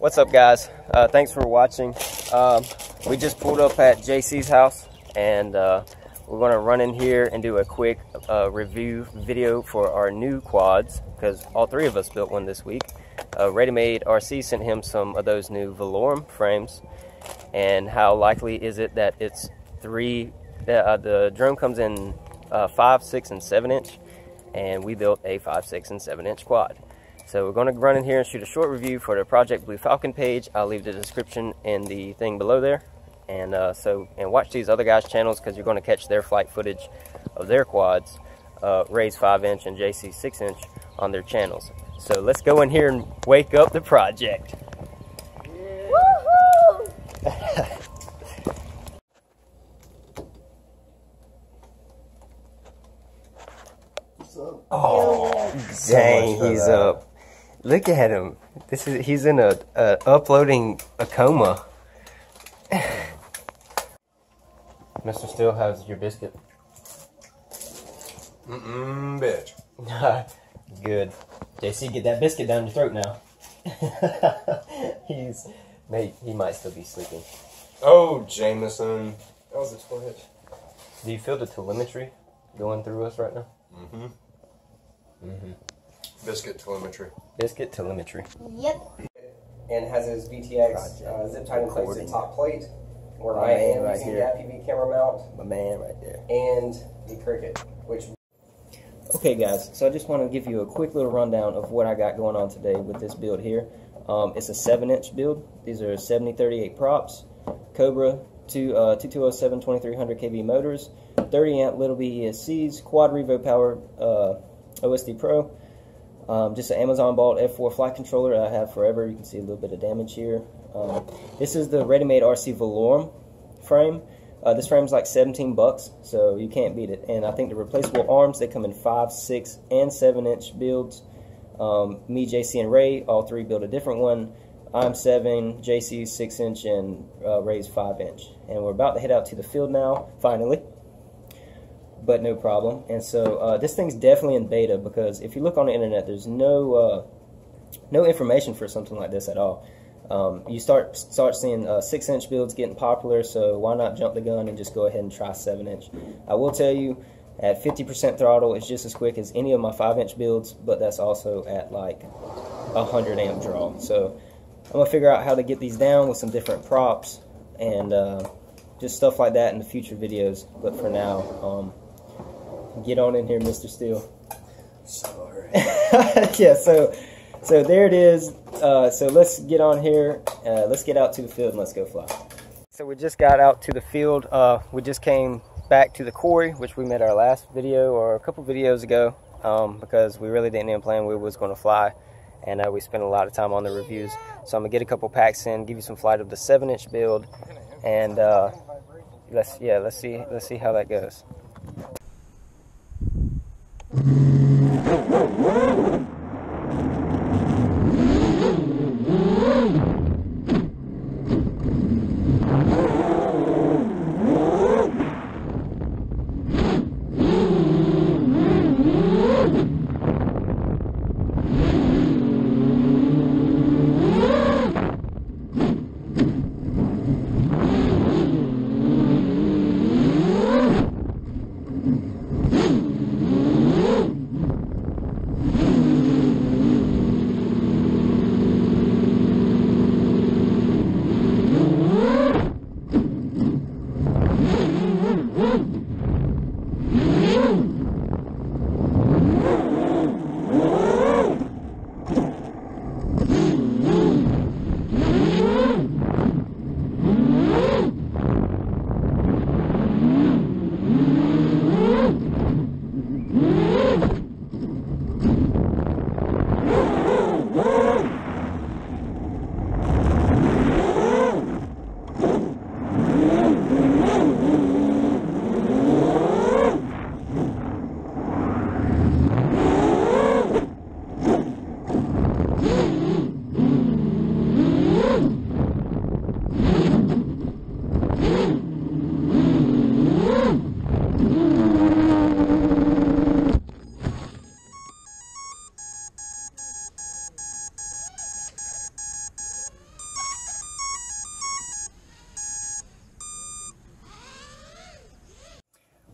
What's up, guys? Uh, thanks for watching. Um, we just pulled up at JC's house, and uh, we're to run in here and do a quick uh, review video for our new quads, because all three of us built one this week. Uh, Ready Made RC sent him some of those new Valorem frames, and how likely is it that it's three, uh, the drone comes in uh, 5, 6, and 7 inch, and we built a 5, 6, and 7 inch quad. So we're going to run in here and shoot a short review for the Project Blue Falcon page. I'll leave the description in the thing below there. And uh, so, and watch these other guys' channels because you're going to catch their flight footage of their quads, uh, Ray's 5 inch and JC's 6 inch on their channels. So let's go in here and wake up the project. Woohoo! What's up? Oh, dang, he's up. Look at him. This is he's in a, a uploading a coma. Mr. Steele, how's your biscuit? Mm-mm, bitch. Good. JC, get that biscuit down your throat now. he's mate. He might still be sleeping. Oh, Jameson. That was his forehead. Do you feel the telemetry going through us right now? Mm-hmm. Mm-hmm. Biscuit telemetry. Biscuit telemetry. Yep. and has his VTX uh, zip tie in place at top plate, where My I am right using here. the FPV camera mount, My man right there. and the Cricut, which Okay guys, so I just want to give you a quick little rundown of what I got going on today with this build here. Um, it's a 7 inch build. These are 7038 props, Cobra two, uh, 2207 2300 kV motors, 30 amp Littlebee ESCs, Quadrevo powered uh, OSD Pro, um, just an Amazon bought F4 flight controller I have forever. You can see a little bit of damage here. Um, this is the ready-made RC Valorem frame. Uh, this frame's like 17 bucks, so you can't beat it. And I think the replaceable arms, they come in 5, 6, and 7 inch builds. Um, me, JC, and Ray, all three build a different one. I'm 7, JC 6 inch, and uh, Ray's 5 inch. And we're about to head out to the field now, finally. But no problem. And so uh, this thing's definitely in beta because if you look on the internet, there's no uh, no information for something like this at all. Um, you start start seeing uh, six inch builds getting popular, so why not jump the gun and just go ahead and try seven inch? I will tell you, at 50% throttle, it's just as quick as any of my five inch builds, but that's also at like a 100 amp draw. So I'm gonna figure out how to get these down with some different props and uh, just stuff like that in the future videos. But for now, um, get on in here, Mr. Steele. Sorry. yeah, so so there it is. Uh, so let's get on here. Uh, let's get out to the field and let's go fly. So we just got out to the field. Uh, we just came back to the quarry, which we made our last video or a couple videos ago, um, because we really didn't even plan we was going to fly, and uh, we spent a lot of time on the reviews. So I'm gonna get a couple packs in, give you some flight of the seven inch build, and uh, let's yeah, let's see let's see how that goes. Mm-hmm.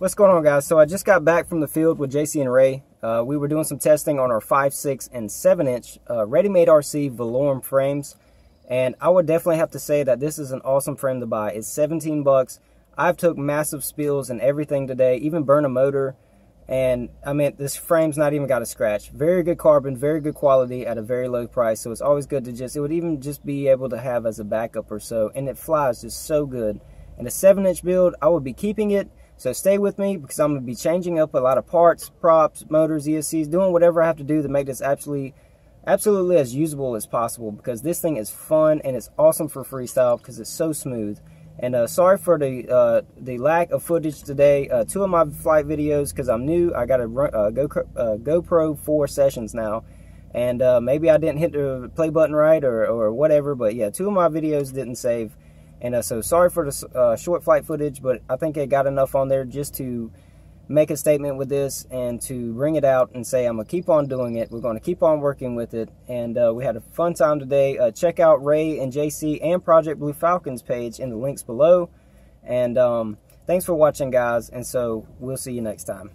What's going on, guys? So I just got back from the field with JC and Ray. Uh, we were doing some testing on our 5, 6, and 7-inch uh, ready-made RC Valorem frames. And I would definitely have to say that this is an awesome frame to buy. It's 17 bucks. I've took massive spills and everything today, even burn a motor. And I mean, this frame's not even got a scratch. Very good carbon, very good quality at a very low price. So it's always good to just, it would even just be able to have as a backup or so. And it flies just so good. And a 7-inch build, I would be keeping it so stay with me because I'm going to be changing up a lot of parts, props, motors, ESCs, doing whatever I have to do to make this absolutely, absolutely as usable as possible because this thing is fun and it's awesome for freestyle because it's so smooth. And uh, sorry for the uh, the lack of footage today. Uh, two of my flight videos because I'm new. I got a uh, GoPro, uh, GoPro 4 sessions now. And uh, maybe I didn't hit the play button right or, or whatever. But yeah, two of my videos didn't save. And uh, so sorry for the uh, short flight footage, but I think it got enough on there just to make a statement with this and to bring it out and say I'm going to keep on doing it. We're going to keep on working with it. And uh, we had a fun time today. Uh, check out Ray and JC and Project Blue Falcons page in the links below. And um, thanks for watching, guys. And so we'll see you next time.